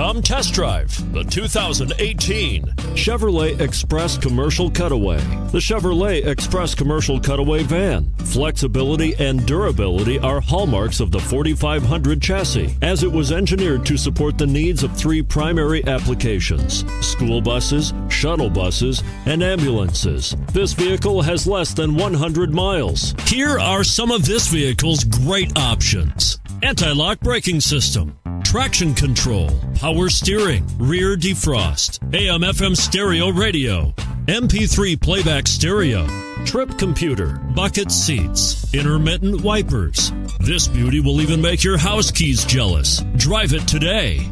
Come test drive the 2018 Chevrolet Express Commercial Cutaway. The Chevrolet Express Commercial Cutaway van. Flexibility and durability are hallmarks of the 4500 chassis, as it was engineered to support the needs of three primary applications school buses, shuttle buses, and ambulances. This vehicle has less than 100 miles. Here are some of this vehicle's great options anti lock braking system traction control, power steering, rear defrost, AM FM stereo radio, MP3 playback stereo, trip computer, bucket seats, intermittent wipers. This beauty will even make your house keys jealous. Drive it today.